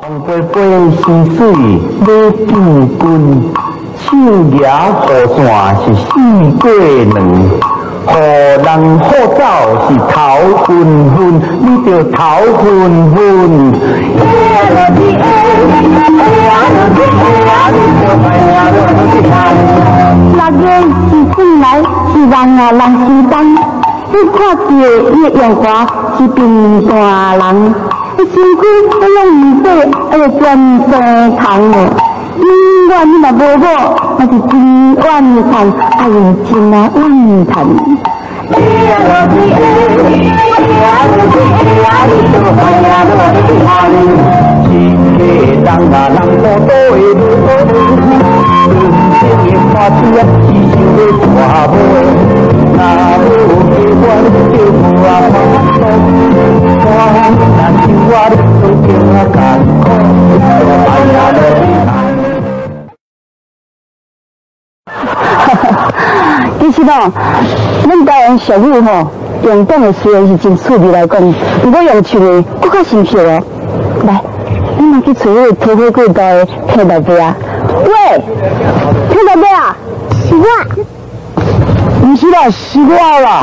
风飞飞溪水马变君，手牙河线是四过两，何人好走是头昏昏，你着头昏昏。六月是春来，是人啊人是冬，你看见伊的样华是变大人。身躯都拢唔对，还要转生虫哦。永远你嘛无某，那是真怨叹，哎呦真啊怨叹。人啊人多多会路，人生的花枝啊，只想要花买。那有结婚就无啊花， 那像我都叫啊艰苦，哎呀其实哦，咱台湾俗语吼，用讲的虽然是真趣味来讲，不过用唱的更较新奇哦。来，你嘛去找那个头发过高的听大伯啊？喂，听大伯啊？是我。不是啦，是我啦。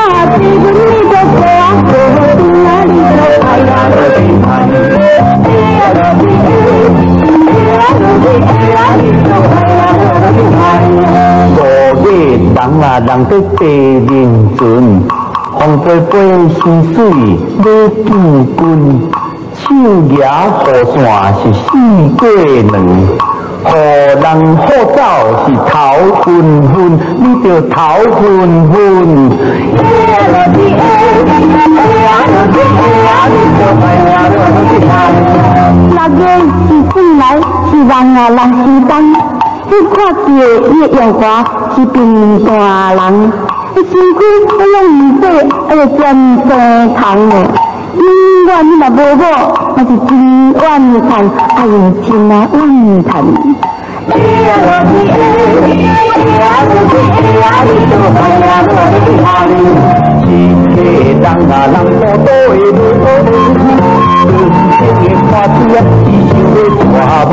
呀啥是温里的花朵，哪里的海呀的地毯，飞呀落地。五月人啊人在地面船，风飞飞溪水马变君，手牙河线是四过两， 何人好走是头昏昏，你着头昏昏。六月是春来，是人啊人是冬，你看见伊的样华是变大人，伊身躯都拢唔对，还要转生虫哦。永远你嘛无某，那是真怨叹，哎呦真啊怨叹。人啊人多多会路，人生的花枝啊，只想要花买。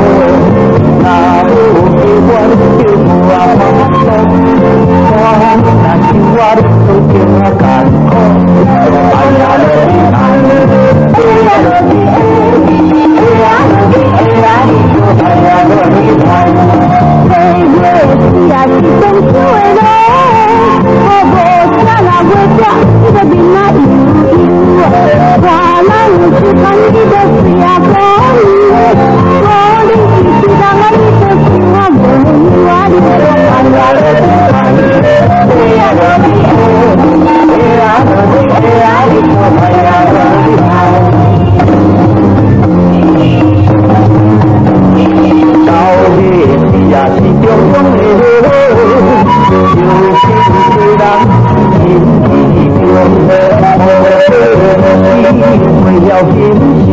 是为了欣赏，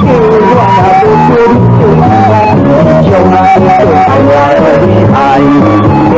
却怨不得酒干倘卖无，来未过。